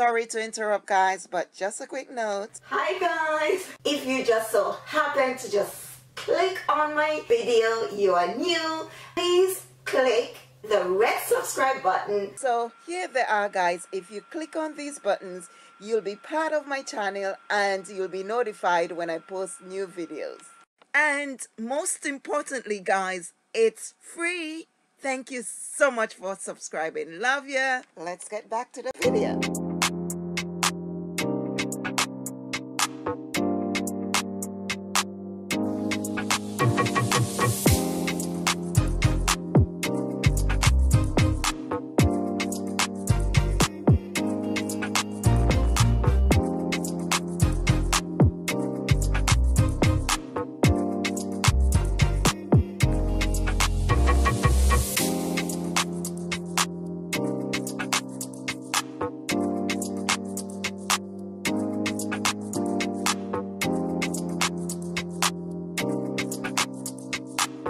Sorry to interrupt guys, but just a quick note. Hi guys! If you just so happen to just click on my video, you are new, please click the red subscribe button. So here they are guys. If you click on these buttons, you'll be part of my channel and you'll be notified when I post new videos. And most importantly guys, it's free. Thank you so much for subscribing. Love ya. Let's get back to the video.